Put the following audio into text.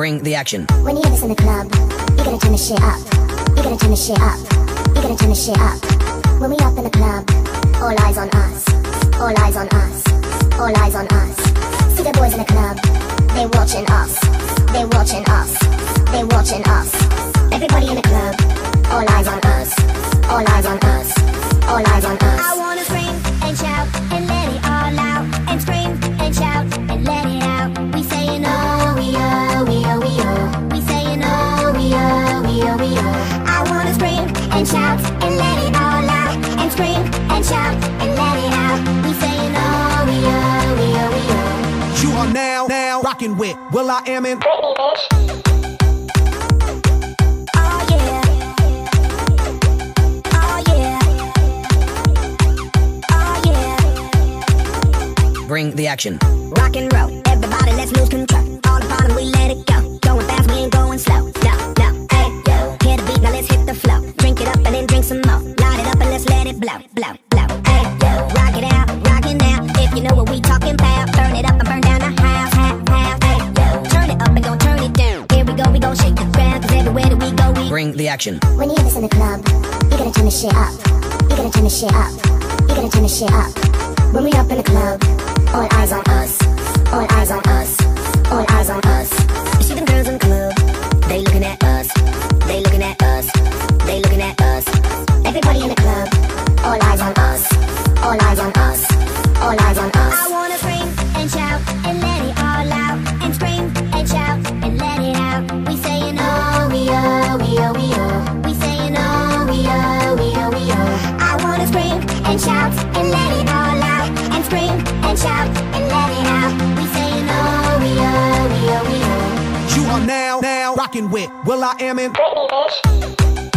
Bring the action. When you hear this in the club, you gotta turn the shit up. You gotta turn the shit up. You gotta turn the shit up. When we up in the club, all eyes on us. All eyes on us. All eyes on us. See the boys in the club, they watching us. They watching us. They watching us. Everybody in the club, all eyes on us. All eyes on us. Now rocking with Will.I.Am in. Oh yeah. Oh yeah. Oh yeah. Bring the action. Rock and roll, everybody, let's lose control. All the bottom, we let it go. Going fast, we ain't going slow. No, no, hey, yo. Hear the beat, now let's hit the flow. Drink it up and then drink some more. Light it up and let's let it blow, blow, blow. Hey, yo. Rock it out, rock it now. If you know what we talking about, burn it up and burn down the action. When you hear this in the club, you gotta turn the shit up. You gotta turn the shit up. You gotta turn the shit up. When we up in the club, all eyes on us. Scream and shout and let it out. We saying oh we oh we oh we oh. You are now, now rocking with Will.I.Am in. Britney, bitch.